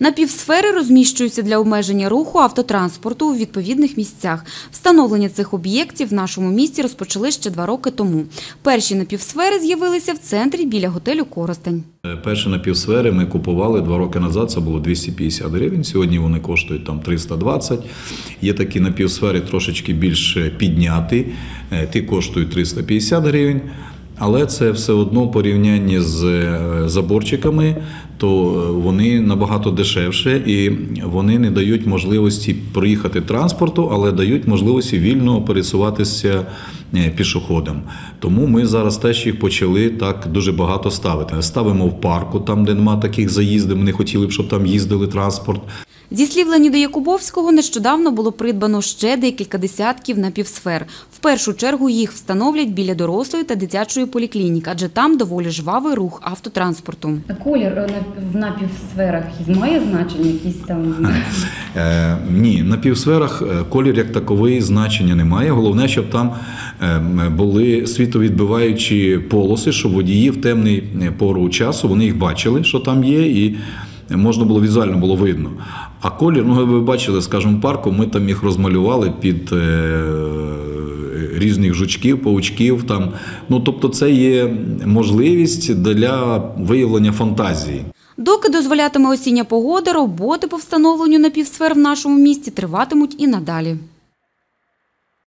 Напівсфери розміщуються для обмеження руху автотранспорту у відповідних місцях. Встановлення цих об'єктів в нашому місті розпочали ще два роки тому. Перші напівсфери з'явилися в центрі біля готелю Коростень. Е, Перші напівсфери ми купували два роки назад, це було 250 гривень. Сьогодні вони коштують там 320. Є такі напівсфери трошечки більш е, підняті, е, ті коштують 350 гривень. Але це все одно порівнянні з е, заборчиками, то е, вони набагато дешевше і вони не дають можливості проїхати транспорту, але дають можливості вільно пересуватися е, пішоходам. Тому ми зараз теж їх почали так дуже багато ставити. Ставимо в парку, там, де немає таких заїздів. Ми не хотіли б, щоб там їздили транспорт. Зі слів Леоніда Якубовського, нещодавно було придбано ще декілька десятків напівсфер. В першу чергу їх встановлять біля дорослої та дитячої поліклінік, адже там доволі жвавий рух автотранспорту. Колір е, на- в напівсферах має значення якісь там. Е, ні, на півсферах е, колір як таковий значення немає. Головне, щоб там були світовідбиваючі полоси, щоб водії в темний пору часу вони їх бачили, що там є, і можна було візуально було видно. А колір, ну ви бачили, скажімо, парку, ми там їх розмалювали під. е, Різних жучків, паучків там. Ну тобто, це є можливість для виявлення фантазії. Доки дозволятиме осіння погода, роботи по встановленню напівсфер в нашому місті триватимуть і надалі.